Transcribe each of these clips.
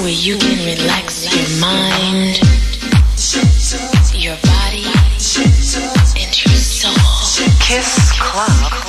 where you can relax your mind, your body, and your soul. Kiss Club.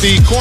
the corner.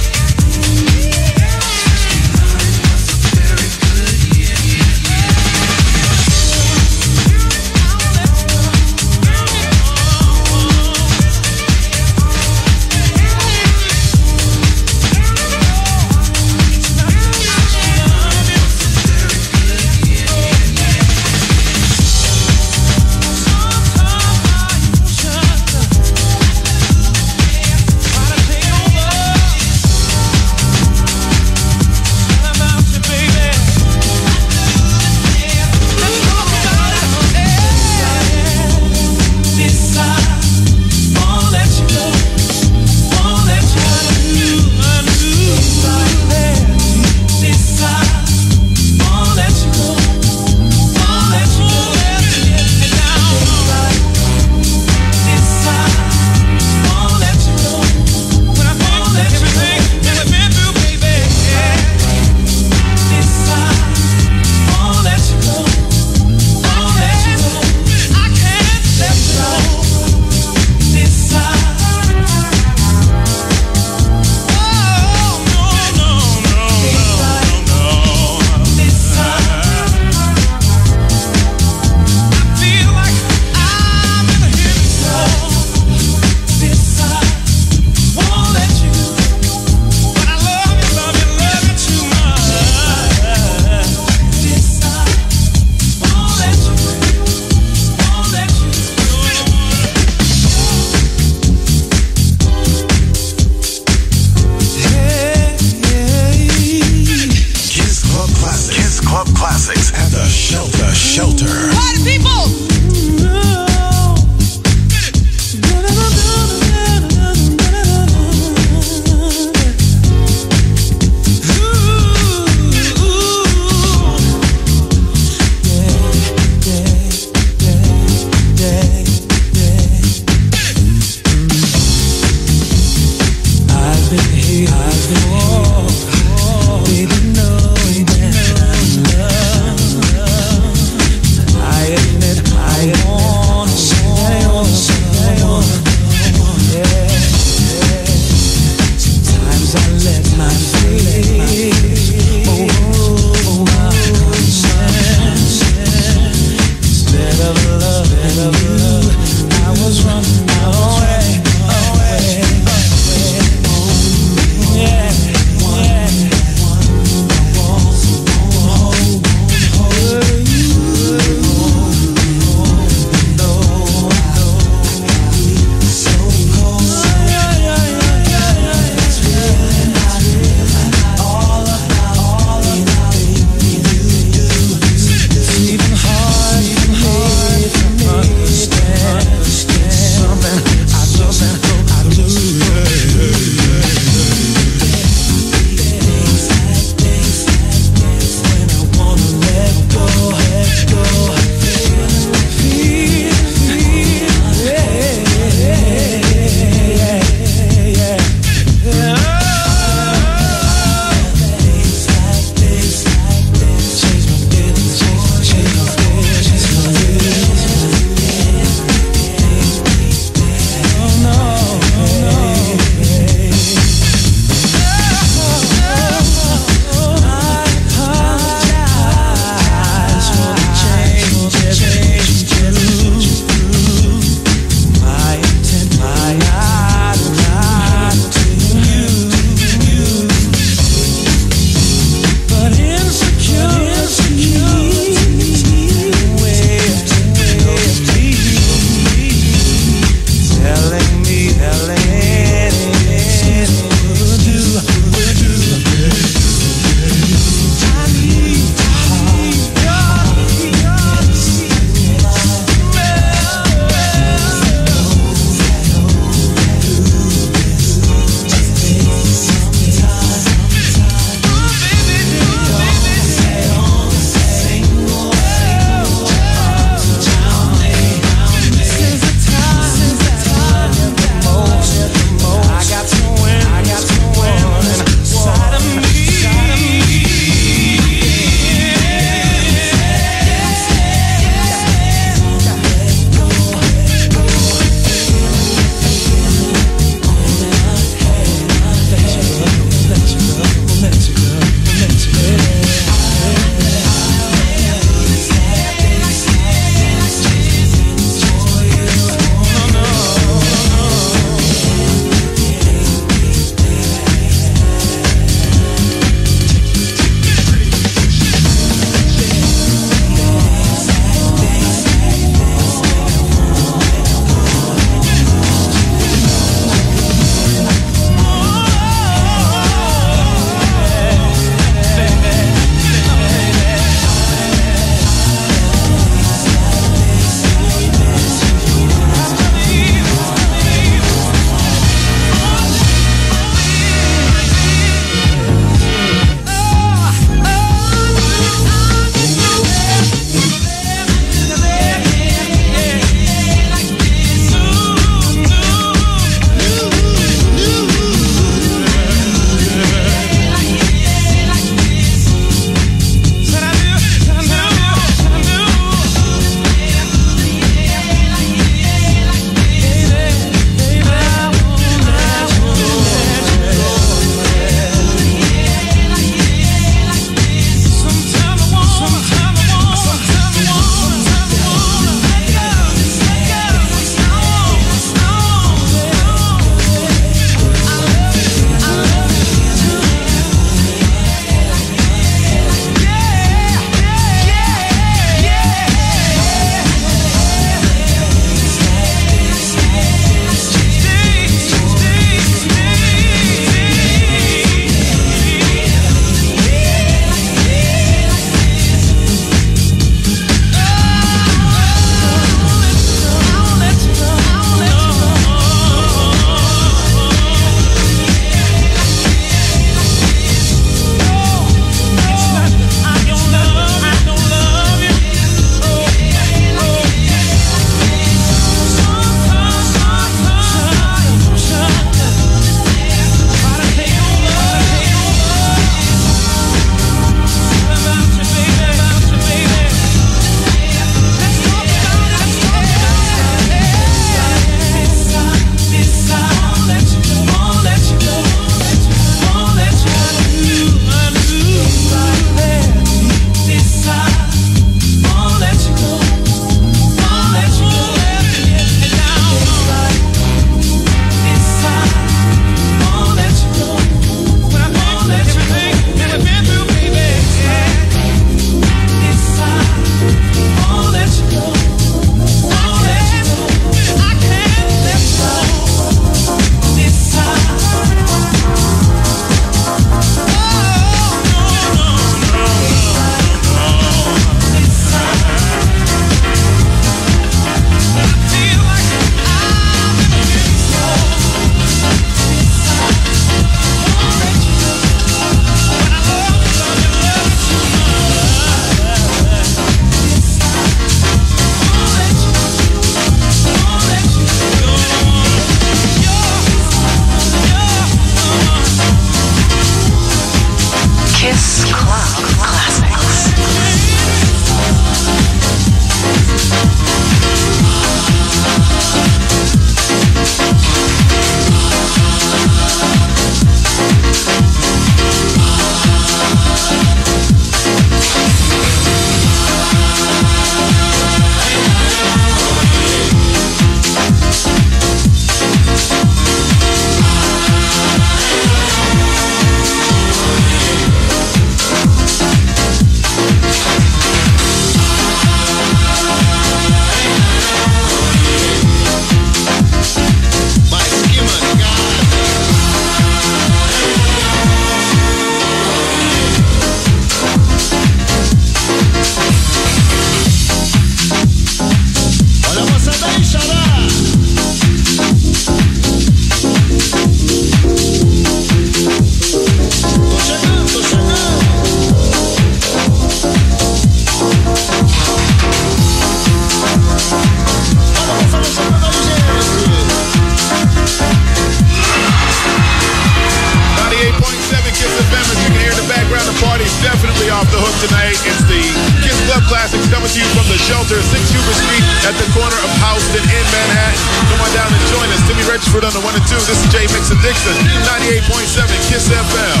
Coming to you from the shelter, 6 Hoover Street at the corner of Houston in Manhattan. Come on down and join us. Timmy Regisford on the 1 and 2. This is Jay Mixon Dixon, 98.7 KISS FM.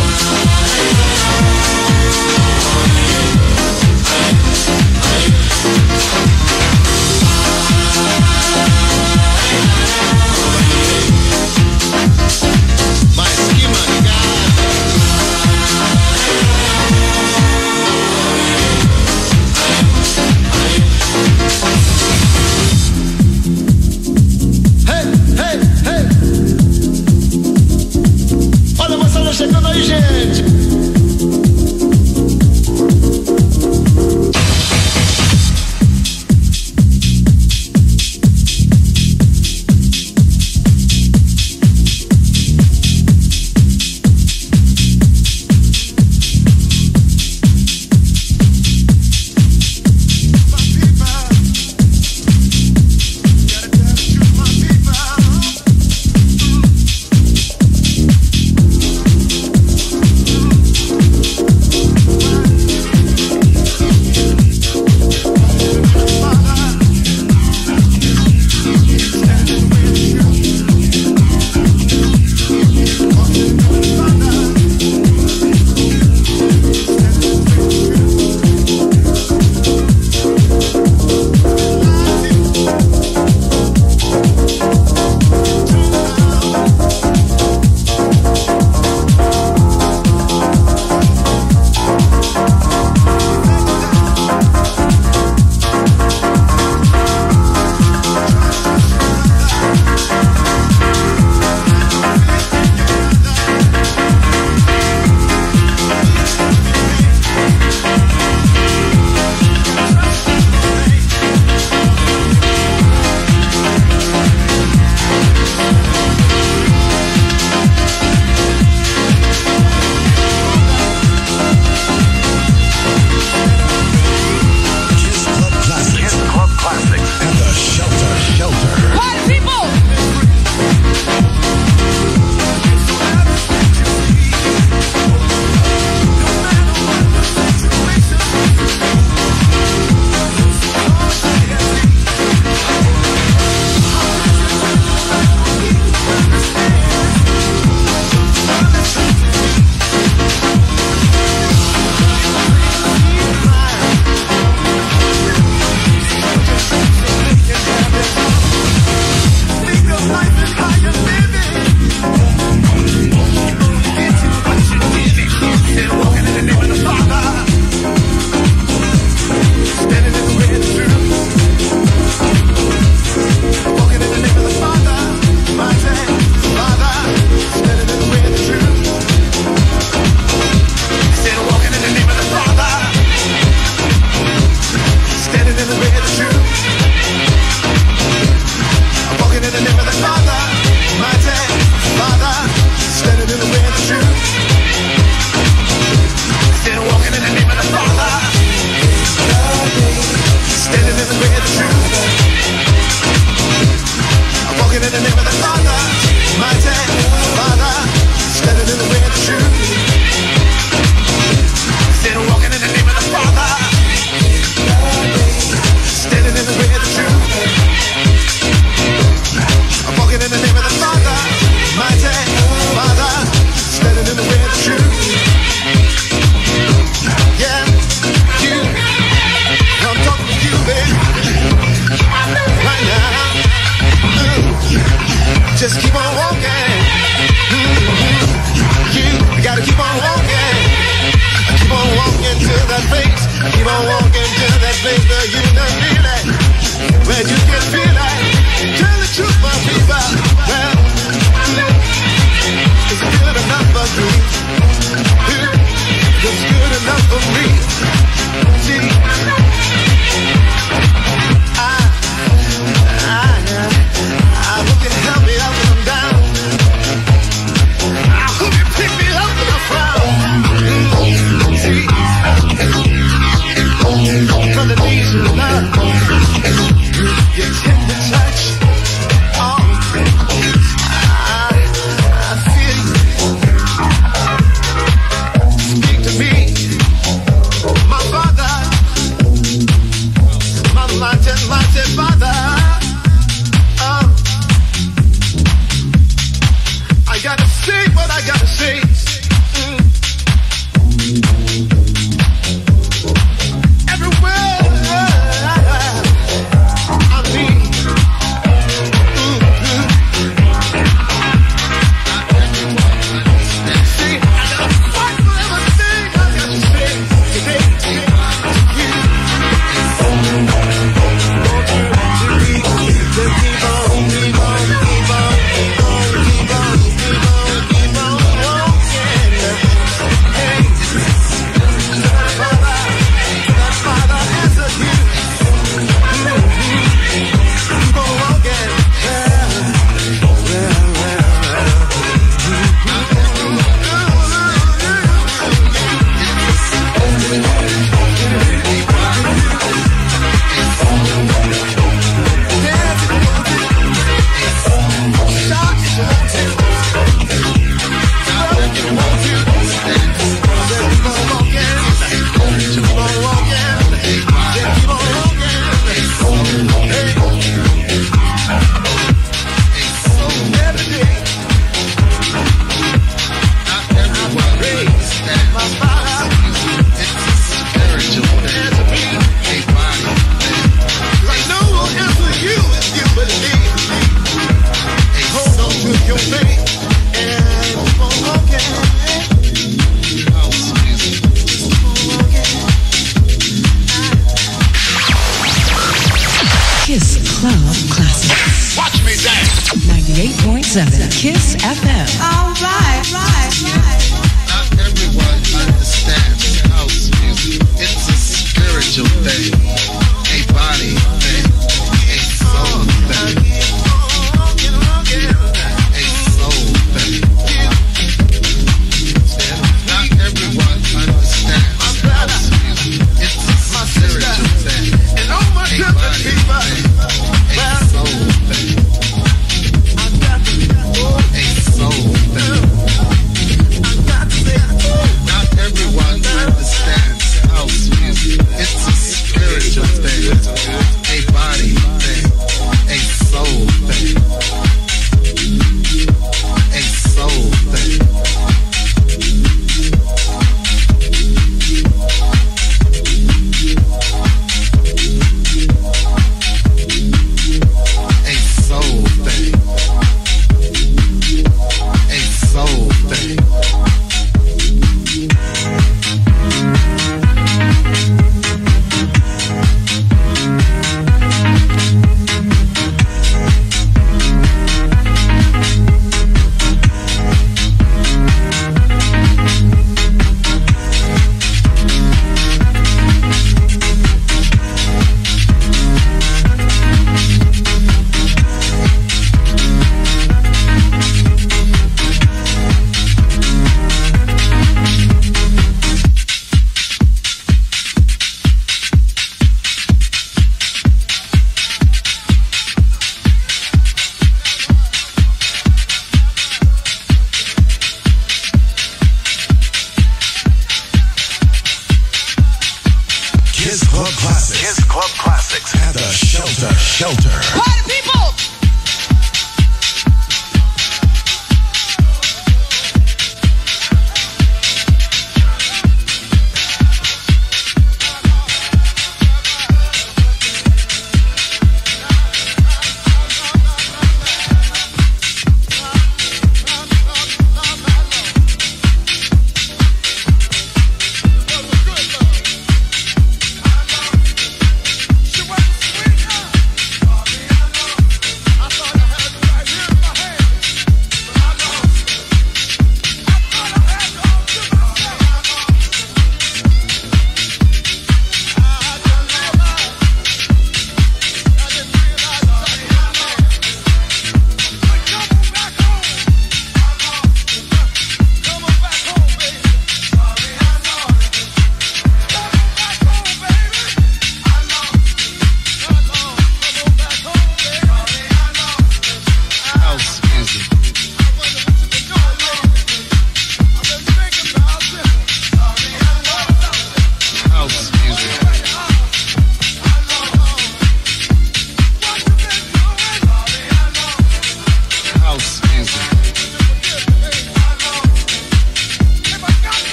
Kiss Club Classics. Kiss Club Classics. At the Shelter Shelter. Party people!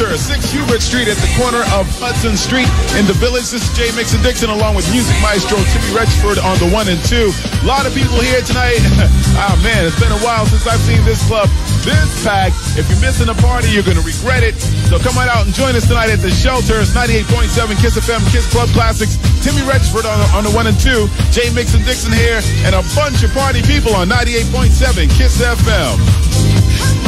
Shelter, 6 Hubert Street at the corner of Hudson Street in the village. This is Jay Mixon Dixon along with music maestro Timmy Regisford on the one and two. A lot of people here tonight. oh man, it's been a while since I've seen this club this packed. If you're missing a party, you're going to regret it. So come on out and join us tonight at the shelter. It's 98.7 Kiss FM, Kiss Club Classics. Timmy Regisford on the, on the one and two. Jay Mixon Dixon here and a bunch of party people on 98.7 Kiss FM.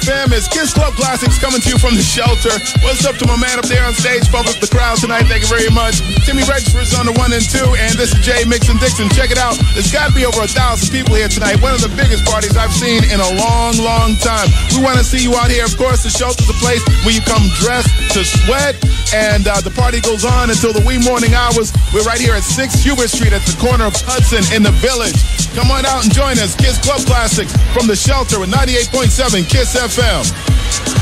FM is Kiss Club Classics coming to you from the shelter. What's up to my man up there on stage? Pump up the crowd tonight. Thank you very much. Timmy Regisford's on the one and two, and this is Jay Mixon Dixon. Check it out. There's got to be over a thousand people here tonight. One of the biggest parties I've seen in a long, long time. We want to see you out here. Of course, the shelter's a place where you come dressed to sweat, and uh, the party goes on until the wee morning hours. We're right here at 6 Hubert Street at the corner of Hudson in the village. Come on out and join us. Kiss Club Classics from the shelter at 98.7 Kiss FM.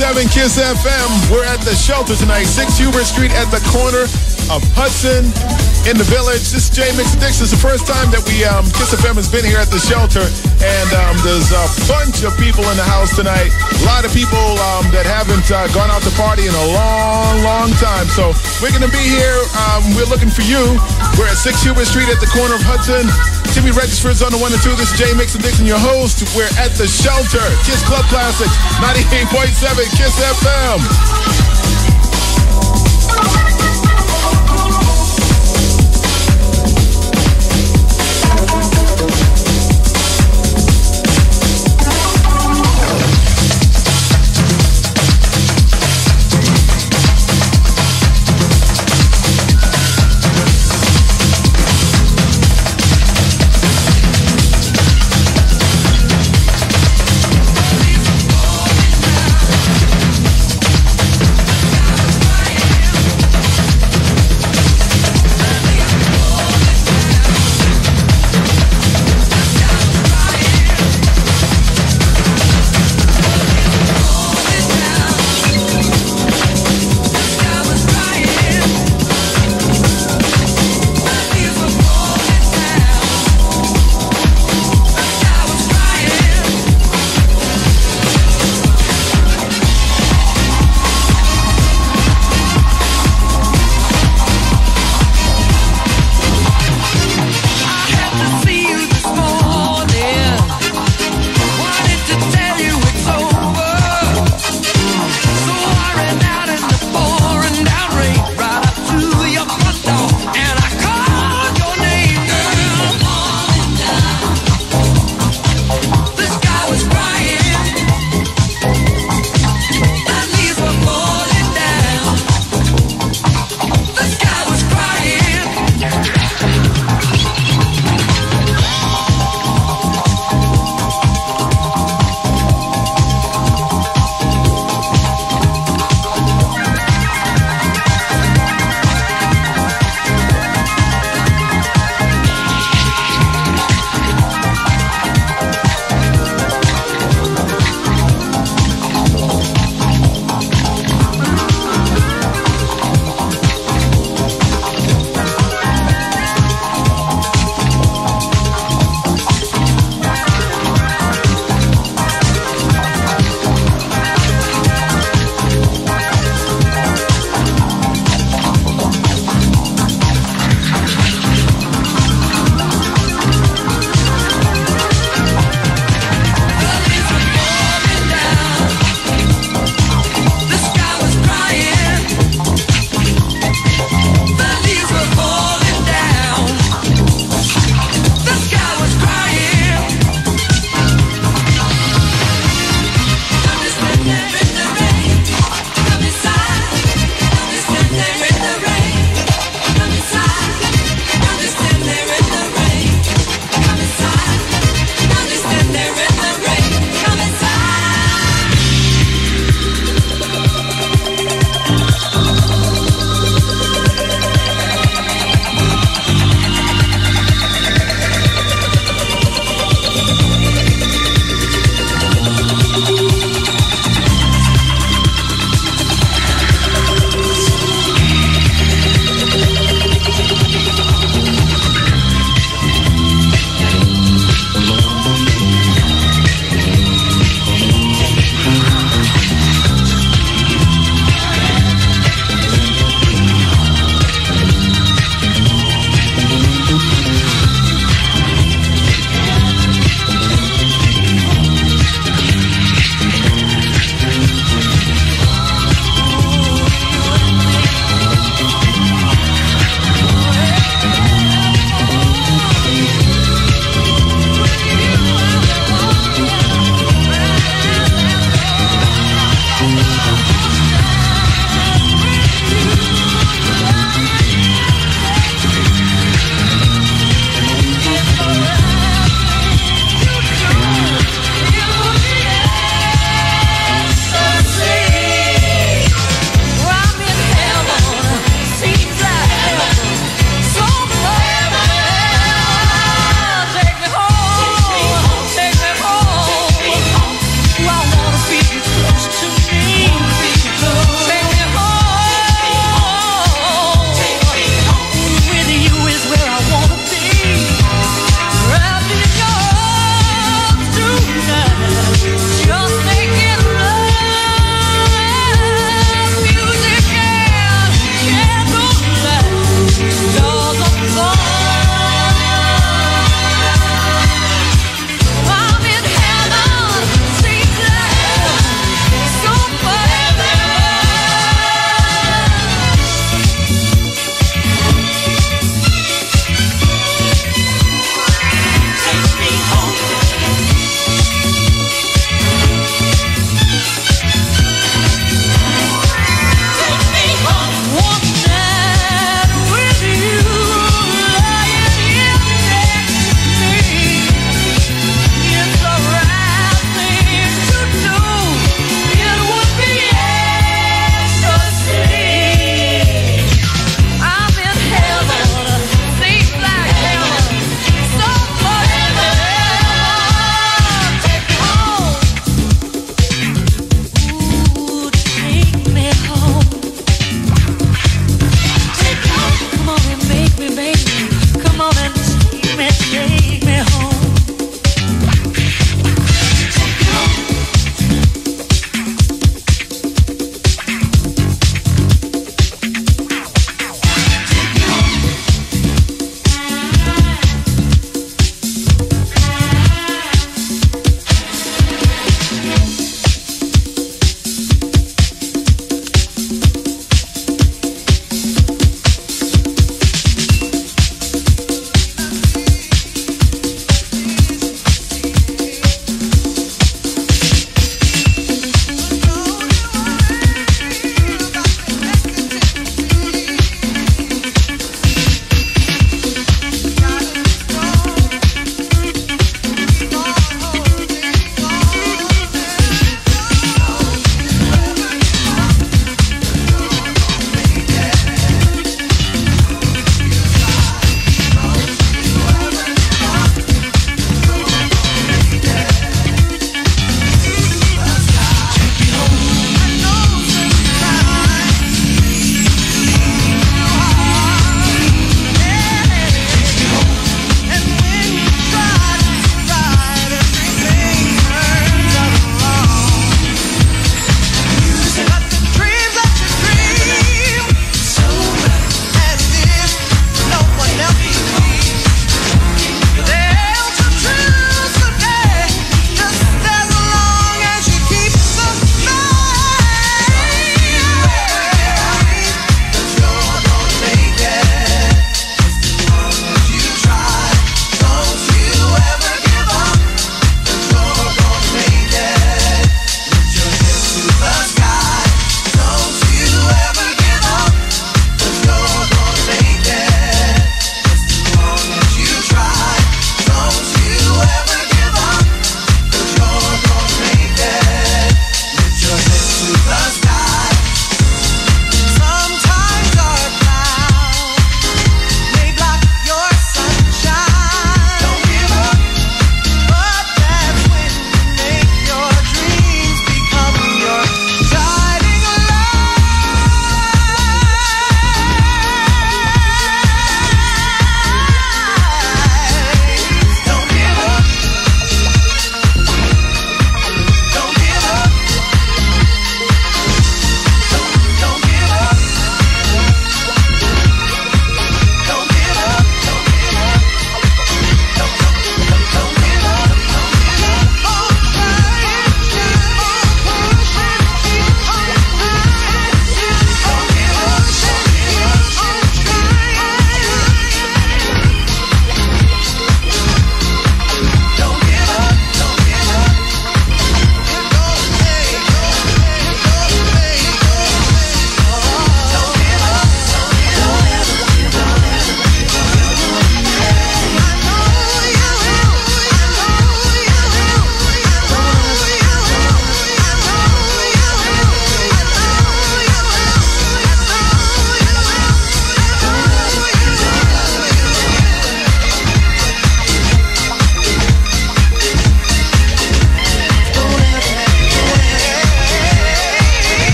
98.7 Kiss FM. We're at the shelter tonight, 6 Hubert Street at the corner of Hudson in the village. This is Jay Mix Dixon. It's the first time that we, um, Kiss FM has been here at the shelter. And um, there's a bunch of people in the house tonight. A lot of people um, that haven't uh, gone out to party in a long, long time. So we're going to be here. Um, we're looking for you. We're at 6 Hubert Street at the corner of Hudson. Timmy Regisford's on the one and two. This is Jay Mix Dixon, your host. We're at the shelter. Kiss Club Classics, 98.7 Kiss FM.